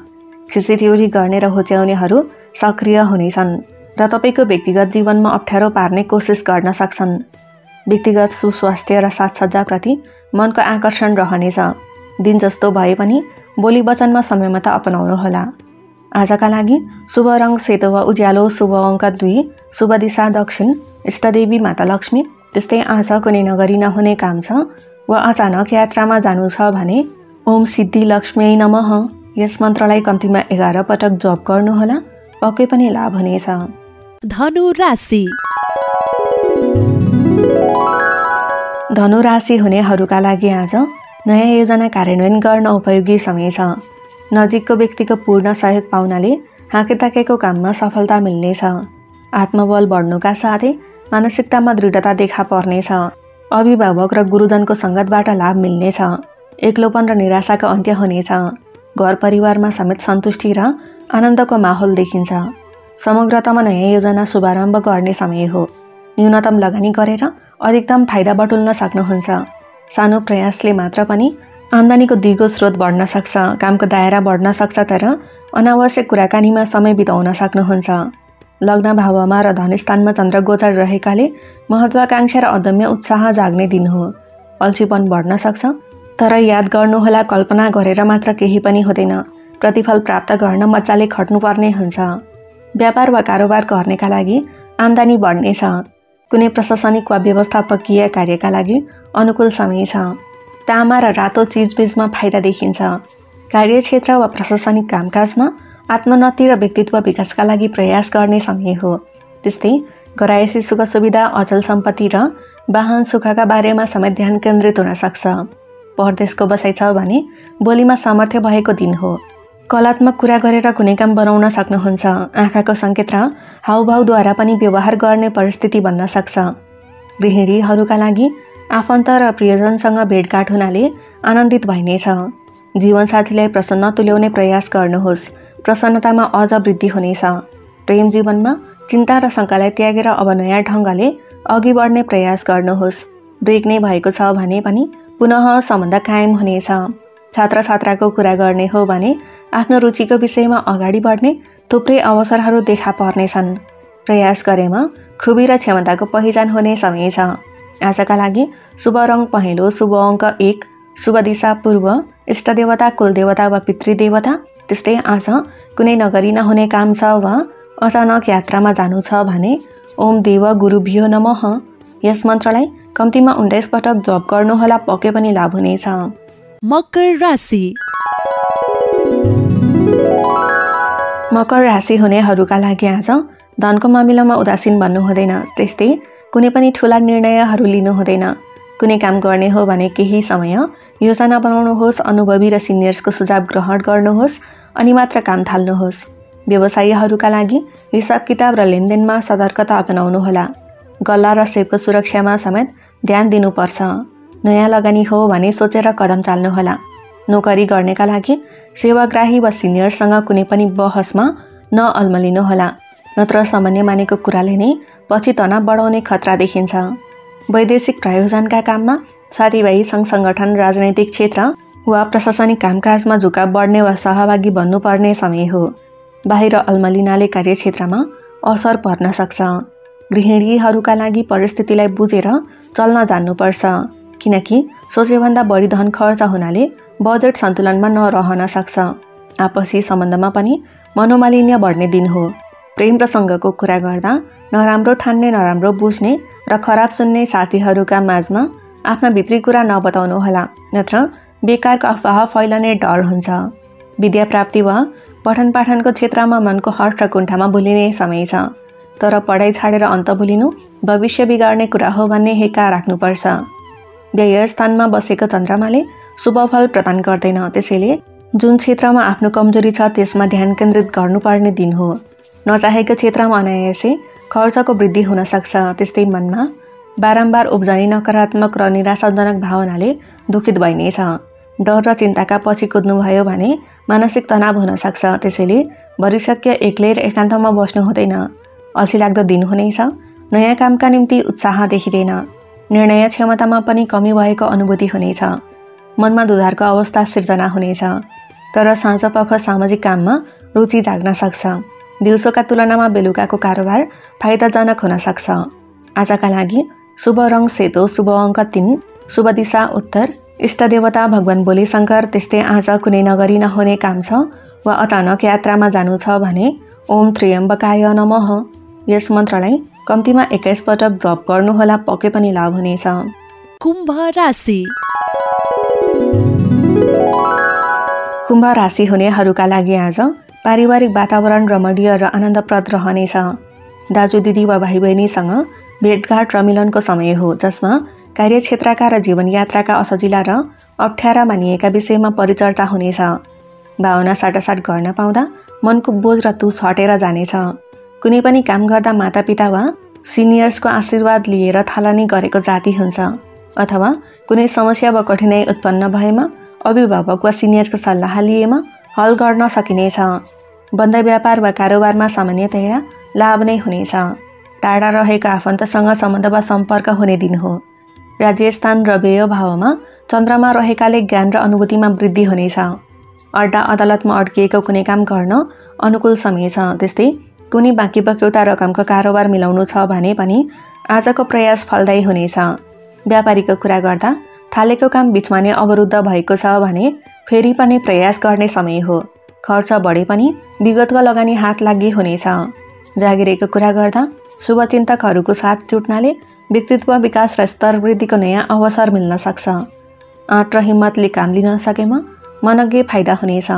खिचिरिउरी गर्ने र होच्याउनेहरू सक्रिय हुनेछन् र तपाईँको व्यक्तिगत जीवनमा अप्ठ्यारो पार्ने कोसिस गर्न सक्छन्। व्यक्तिगत सुस्वास्थ्य र साजसज्जाप्रति मनको आकर्षण रहनेछ। दिन जस्तो भए पनि बोली वचनमा संयमता अपनाउनुहोला। आजका लागि शुभ रङ सेतो वा उज्यालो शुभ अङ्क दुई शुभ दिशा दक्षिण इष्टदेवी माता लक्ष्मी त्यस्तै आज कुनै नगरी नहुने काम छ वा अचानक यात्रामा जानु छ भने ओम सिद्धि लक्ष्मी नमः। यस मन्त्रलाई कम्तीमा एघार पटक जप गर्नुहोला। पक्कै पनि लाभ हुनेछ। धनु राशि। धनुराशि हुनेहरूका लागि आज नयाँ योजना कार्यान्वयन गर्न उपयोगी समय छ। नजिकको व्यक्तिको पूर्ण सहयोग पाउनाले हाकेताकेको काममा सफलता मिल्नेछ। आत्मबल बढ्नुका साथै मानसिकतामा दृढता देखा पर्नेछ। अभिभावक र गुरुजनको सङ्गतबाट लाभ मिल्नेछ। एक्लोपन र निराशाको अन्त्य हुनेछ। घर परिवारमा समेत सन्तुष्टि र आनन्दको माहौल देखिन्छ। समग्रतामा नयाँ योजना शुभारम्भ गर्ने समय हो। न्यूनतम लगानी गरेर अधिकतम फाइदा बटुल्न सक्नुहुन्छ। सानो प्रयासले मात्र पनि आम्दानीको दिगो स्रोत बढ्न सक्छ कामको दायरा बढ्न सक्छ तर अनावश्यक कुराकानीमा समय बिताउन सक्नुहुन्छ। लग्न भावमा र धनस्थानमा चन्द्र गोचर रहेकाले महत्वाकांक्षा र अदम्य उत्साह जाग्ने दिन हो। अल्छीपन बढ्न सक्छ तर याद गर्नुहोला कल्पना गरेर मात्र केही पनि हुँदैन। प्रतिफल प्राप्त गर्न मजाले खट्नुपर्ने हुन्छ। व्यापार वा कारोबार गर्नेका लागि आम्दानी बढ्नेछ कुनै प्रशासनिक वा व्यवस्थापकीय कार्यका लागि अनुकूल समय छ। तामा र रातो चिजबिजमा फाइदा देखिन्छ। कार्यक्षेत्र वा प्रशासनिक कामकाजमा आत्मोन्नति र व्यक्तित्व विकासका लागि प्रयास गर्ने समय हो। त्यस्तै गराएसी सुख सुविधा अचल सम्पत्ति र वाहन सुखका बारेमा समेत ध्यान केन्द्रित हुन सक्छ। परदेशको बसाइ छ भने बोलीमा सामर्थ्य भएको दिन हो। कलात्मक कुरा गरेर कुनै काम बनाउन सक्नुहुन्छ। आँखाको सङ्केत र हाउभाउद्वारा पनि व्यवहार गर्ने परिस्थिति बन्न सक्छ। गृहिणीहरूका लागि आफन्त र प्रियजनसँग भेटघाट हुनाले आनन्दित भइनेछ। जीवनसाथीलाई प्रसन्न तुल्याउने प्रयास गर्नुहोस्। प्रसन्नतामा अझ वृद्धि हुनेछ। प्रेम जीवनमा चिन्ता र शङ्कालाई त्यागेर अब नयाँ ढङ्गले अघि बढ्ने प्रयास गर्नुहोस्। ब्रेक नै भएको छ भने पनि पुनः सम्बन्ध कायम हुनेछ। छात्र छात्राको कुरा गर्ने हो भने आफ्नो रुचिको विषयमा अगाडि बढ्ने थुप्रै अवसरहरू देखा पर्नेछन्। प्रयास गरेमा खुबी र क्षमताको पहिचान हुने समय छ। आजका लागि शुभ रङ पहेँलो शुभ अङ्क एक शुभ दिशा पूर्व इष्टदेवता कुलदेवता वा पितृदेवता त्यस्तै आज कुनै नगरी नहुने काम छ वा अचानक यात्रामा जानु छ भने ओम देव गुरुभ्यो नमः यस मन्त्रलाई कम्तीमा उन्नाइस पटक जप गर्नुहोला पक्कै पनि लाभ हुनेछ। मकर राशि। मकर राशि हुनेहरूका लागि आज धनको मामिलामा उदासीन भन्नु हुँदैन। त्यस्तै कुनै पनि ठुला निर्णयहरू लिनु हुँदैन। कुनै काम गर्ने हो भने केही समय योजना बनाउनुहोस् अनुभवी र सिनियर्सको सुझाव ग्रहण गर्नुहोस् अनि मात्र काम थाल्नुहोस्। व्यवसायीहरूका लागि हिसाब किताब र लेनदेनमा सतर्कता अपनाउनुहोला। गल्ला र सेपको सुरक्षामा समेत ध्यान दिनुपर्छ। नयाँ लगानी हो भने सोचेर कदम चाल्नुहोला। नोकरी गर्नेका लागि सेवाग्राही वा सिनियरसँग कुनै पनि बहसमा नअल्मलिनुहोला नत्र सामान्य मानेको कुराले नै पछि तनाव बढाउने खतरा देखिन्छ। वैदेशिक प्रायोजनका काममा साथीभाइ सङ्घ सङ्गठन राजनैतिक क्षेत्र वा प्रशासनिक कामकाजमा झुकाव बढ्ने वा सहभागी बन्नुपर्ने समय हो। बाहिर अल्मलिनाले कार्यक्षेत्रमा असर पर्न सक्छ। गृहिणीहरूका लागि परिस्थितिलाई बुझेर चल्न जान्नुपर्छ। किनकि सोचेभन्दा बढी धन खर्च हुनाले बजेट सन्तुलनमा नरहन सक्छ। आपसी सम्बन्धमा पनि मनोमालिन्य बढ्ने दिन हो। प्रेम प्रसङ्गको कुरा गर्दा नराम्रो ठान्ने नराम्रो बुझ्ने र खराब सुन्ने साथीहरूका माझमा आफ्ना भित्री कुरा नबताउनुहोला नत्र बेकारको अफवाह फैलने डर हुन्छ। विद्या प्राप्ति वा पठन पाठनको क्षेत्रमा मनको हट र कुण्ठामा भुलिने समय छ। तर पढाइ छाडेर अन्त भुलिनु भविष्य बिगार्ने कुरा हो भन्ने हेका राख्नुपर्छ। व्यय स्थानमा बसेको चन्द्रमाले शुभ फल प्रदान गर्दैन। त्यसैले जुन क्षेत्रमा आफ्नो कमजोरी छ त्यसमा ध्यान केन्द्रित गर्नुपर्ने दिन हो। नचाहेको क्षेत्रमा अनायासै खर्चको वृद्धि हुन सक्छ। त्यस्तै मनमा बारम्बार उब्जनी नकारात्मक र निराशाजनक भावनाले दुखित भइनेछ। डर र चिन्ताका पछि कुद्नुभयो भने मानसिक तनाव हुन सक्छ। त्यसैले भरिसक्य एक्लै र एकान्तमा बस्नु हुँदैन। अल्छी लाग्दो दिन हुनेछ नयाँ कामका निम्ति उत्साह देखिँदैन। निर्णय क्षमतामा पनि कमी भएको अनुभूति हुनेछ मनमा दुधारको अवस्था सिर्जना हुनेछ तर साँझपख सामाजिक काममा रुचि जाग्न सक्छ। दिउँसोका तुलनामा बेलुकाको कारोबार फाइदाजनक हुन सक्छ। आजका लागि शुभ रङ सेतो शुभ अङ्क तिन शुभ दिशा उत्तर इष्टदेवता भगवान् बोली शङ्कर त्यस्तै आज कुनै नगरी नहुने काम छ वा अचानक यात्रामा जानु छ भने ओम त्रियम्बकाय नमः। यस मन्त्रलाई कम्तीमा एक्काइस पटक जप गर्नुहोला पक्कै पनि लाभ हुनेछ। कुम्भ राशि। कुम्भ राशि हुनेहरूका लागि आज पारिवारिक वातावरण रमणीय र आनन्दप्रद रहनेछ। दाजु दिदी वा भाइ बहिनीसँग भेटघाट र मिलनको समय हो जसमा कार्यक्षेत्रका र जीवनयात्राका असजिला र अप्ठ्यारा मानिएका विषयमा परिचर्चा हुनेछ। भावना साटासाट गर्न पाउँदा मनको बोझ र तुस हटेर जानेछ। कुनै पनि काम गर्दा मातापिता वा सिनियर्सको आशीर्वाद लिएर थालनी गरेको जाति हुन्छ अथवा कुनै समस्या वा कठिनाइ उत्पन्न भएमा अभिभावक वा सिनियरको सल्लाह लिएमा हल गर्न सकिनेछ। बन्द व्यापार वा कारोबारमा सामान्यतया लाभ नै हुनेछ। टाढा रहेका आफन्तसँग सम्बन्ध वा सम्पर्क हुने दिन हो। राज्यस्थान र व्यय भावमा चन्द्रमा रहेकाले ज्ञान र अनुभूतिमा वृद्धि हुनेछ। अड्डा अदालतमा अड्किएको कुनै काम गर्न अनुकूल समय छ त्यस्तै कुनै बाँकी बक्यौता रकमको कारोबार मिलाउनु छ भने पनि आजको प्रयास फलदायी हुनेछ। व्यापारीको कुरा गर्दा थालेको काम बिचमा नै अवरुद्ध भएको छ भने फेरि पनि प्रयास गर्ने समय हो। खर्च बढे पनि विगतको लगानी हात लागि हुनेछ। जागिरेको कुरा गर्दा शुभचिन्तकहरूको साथ जुट्नाले व्यक्तित्व विकास र स्तर वृद्धिको नयाँ अवसर मिल्न सक्छ। आँट र हिम्मतले काम लिन सकेमा मनज्ञ फाइदा हुनेछ।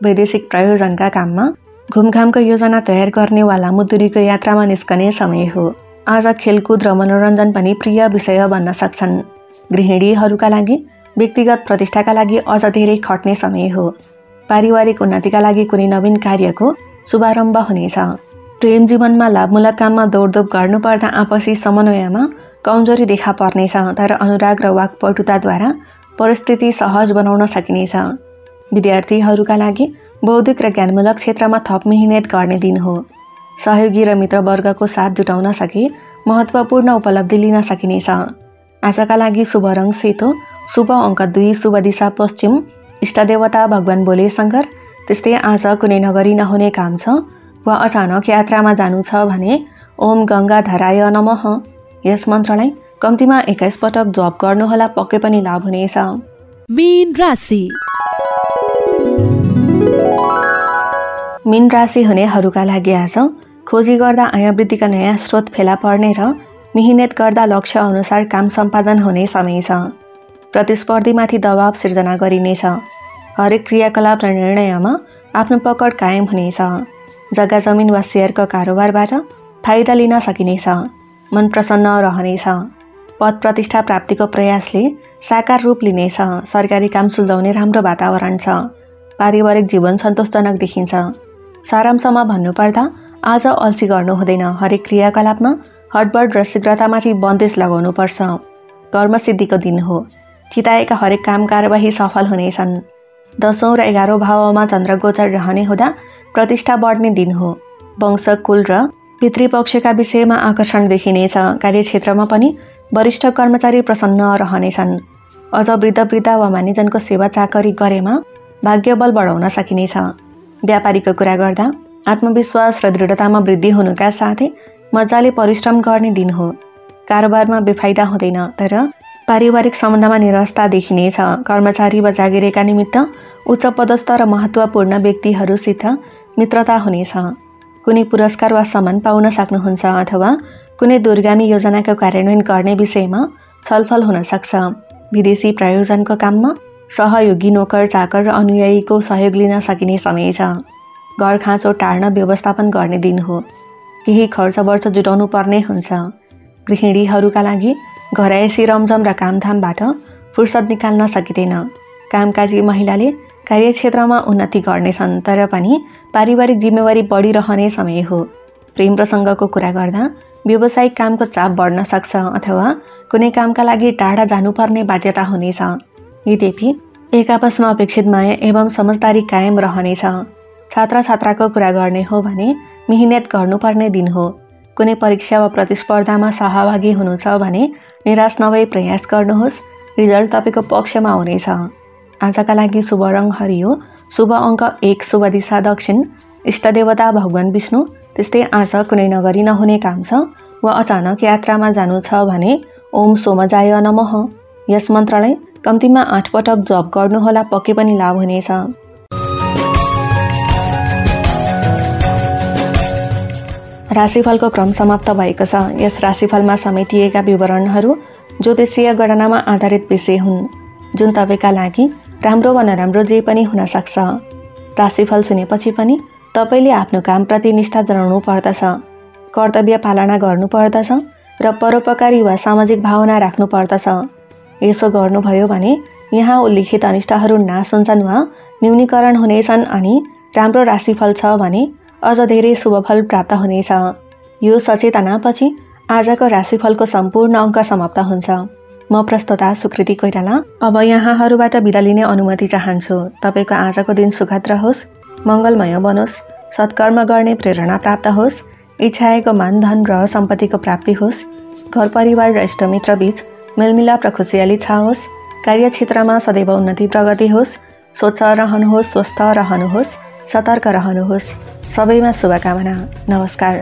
वैदेशिक प्रयोजनका काममा घुमघामको योजना तयार गर्ने वा लामो दूरीको यात्रामा निस्कने समय हो। आज खेलकुद र मनोरञ्जन पनि प्रिय विषय बन्न सक्छन्। गृहिणीहरूका लागि व्यक्तिगत प्रतिष्ठाका लागि अझ धेरै खट्ने समय हो। पारिवारिक उन्नतिका लागि कुनै नवीन कार्यको शुभारम्भ हुनेछ। प्रेम जीवनमा लाभमूलक काममा दौडधोप गर्नुपर्दा आपसी समन्वयमा कमजोरी देखा पर्नेछ तर अनुराग र वाकपटुताद्वारा परिस्थिति सहज बनाउन सकिनेछ। विद्यार्थीहरूका लागि बौद्धिक र ज्ञानमूलक क्षेत्रमा थप मेहनत गर्ने दिन हो। सहयोगी र मित्रवर्गको साथ जुटाउन सके महत्त्वपूर्ण उपलब्धि लिन सकिनेछ। आजका लागि शुभ रङ सेतो शुभ अङ्क दुई शुभ दिशा पश्चिम इष्टदेवता भगवान् बोले शङ्कर त्यस्तै आज कुनै नगरी नहुने काम छ वा अचानक यात्रामा जानु छ भने ओम गङ्गा धराय नमः। यस मन्त्रलाई कम्तीमा एक्काइस पटक जप गर्नुहोला पक्कै पनि लाभ हुनेछ। मीन राशि हुनेहरूका लागि आज खोजी गर्दा आय वृद्धिका नयाँ स्रोत फेला पर्ने र मिहिनेत गर्दा लक्ष्य अनुसार काम सम्पादन हुने समय छ। प्रतिस्पर्धीमाथि दबाव सिर्जना गरिनेछ हरेक क्रियाकलाप र निर्णयमा आफ्नो पकड कायम हुनेछ। जग्गा जमिन वा सेयरको कारोबारबाट फाइदा लिन सकिनेछ। मन प्रसन्न रहनेछ। पद प्रतिष्ठा प्राप्तिको प्रयासले साकार रूप लिनेछ। सरकारी काम सुल्झाउने राम्रो वातावरण छ। पारिवारिक जीवन सन्तोषजनक देखिन्छ। सारांशमा भन्नुपर्दा आज अल्छी गर्नु हुँदैन। हरेक क्रियाकलापमा हडबड र शीघ्रतामाथि बन्देज लगाउनुपर्छ। कर्मसिद्धिको दिन हो। चिताएका हरेक काम कारवाही सफल हुनेछन्। दसौँ र एघारौँ भावमा चन्द्रगोचर रहने हुँदा प्रतिष्ठा बढ्ने दिन हो। वंश कुल र पितृपक्षका विषयमा आकर्षण देखिनेछ। कार्यक्षेत्रमा पनि वरिष्ठ कर्मचारी प्रसन्न रहनेछन्। अझ वृद्ध वृद्ध वा मानिजनको सेवा चाकरी गरेमा भाग्यबल बढाउन सकिनेछ। व्यापारीको कुरा गर्दा आत्मविश्वास र दृढतामा वृद्धि हुनुका साथै मजाले परिश्रम गर्ने दिन हो। कारोबारमा बेफाइदा हुँदैन तर पारिवारिक सम्बन्धमा निरस्ता देखिनेछ। कर्मचारी वा जागिरेका निमित्त उच्च पदस्थ र महत्त्वपूर्ण व्यक्तिहरूसित मित्रता हुनेछ। कुनै पुरस्कार वा सम्मान पाउन सक्नुहुन्छ अथवा कुनै दूरगामी योजनाको कार्यान्वयन गर्ने विषयमा छलफल हुन सक्छ। विदेशी प्रायोजनको काममा सहयोगी नोकर चाकर र अनुयायीको सहयोग लिन सकिने समय छ। घर खाँचो टार्न व्यवस्थापन गर्ने दिन हो। केही खर्च वर्च जुटाउनु पर्ने हुन्छ। गृहिणीहरूका लागि घरायसी रमझम र कामधामबाट फुर्सद निकाल्न सकिँदैन। कामकाजी महिलाले कार्यक्षेत्रमा उन्नति गर्नेछन् तर पनि पारिवारिक जिम्मेवारी बढिरहने समय हो। प्रेम प्रसङ्गको कुरा गर्दा व्यावसायिक कामको चाप बढ्न सक्छ अथवा कुनै कामका लागि टाढा जानुपर्ने बाध्यता हुनेछ। यद्यपि एक आपसमा अपेक्षित माया एवं समझदारी कायम रहनेछ। छात्र छात्राको कुरा गर्ने हो भने मिहिनेत गर्नुपर्ने दिन हो। कुनै परीक्षा वा प्रतिस्पर्धामा सहभागी हुनु छ भने निराश नभई प्रयास गर्नुहोस्। रिजल्ट तपाईँको पक्षमा हुनेछ आजका लागि शुभ रङ हरियो। शुभ अङ्क एक शुभ दिशा दक्षिण। इष्टदेवता भगवान् विष्णु। त्यस्तै आज कुनै नगरी नहुने काम छ वा अचानक यात्रामा जानु छ भने ओम सोमजाय नमः। यस मन्त्रलाई कम्तीमा आठ पटक जप गर्नुहोला पक्कै पनि लाभ हुनेछ। राशिफलको क्रम समाप्त भएको छ। यस राशिफलमा समेटिएका विवरणहरू ज्योतिषीय गणनामा आधारित विषय हुन् जुन तपाईँका लागि राम्रो वा नराम्रो जे पनि हुन सक्छ राशिफल सुनेपछि पनि तपाईँले आफ्नो कामप्रति निष्ठा जनाउनु पर्दछ कर्तव्य पालना गर्नुपर्दछ र परोपकारी वा सामाजिक भावना राख्नुपर्दछ यसो गर्नुभयो भने यहाँ उल्लिखित अनिष्टहरू नाश हुन्छन् वा न्यूनीकरण हुनेछन् अनि राम्रो राशिफल छ भने अझ धेरै शुभफल प्राप्त हुनेछ। यो सचेतनापछि आजको राशिफलको सम्पूर्ण अङ्क समाप्त हुन्छ। म प्रस्तुता सुकृति कोइराला। अब यहाँहरूबाट बिदा लिने अनुमति चाहन्छु। तपाईँको आजको दिन सुखद रहोस् मङ्गलमय बनोस् सत्कर्म गर्ने प्रेरणा प्राप्त होस् इच्छाएको मानधन र सम्पत्तिको प्राप्ति होस्। घर परिवार र इष्टमित्र बीच मेलमिलाप र खुसियाली छाओस् कार्यक्षेत्रमा सदैव उन्नति प्रगति होस्। स्वच्छ रहनुहोस् स्वस्थ रहनुहोस् सतर्क रहनुहोस् सबैमा शुभकामना। नमस्कार।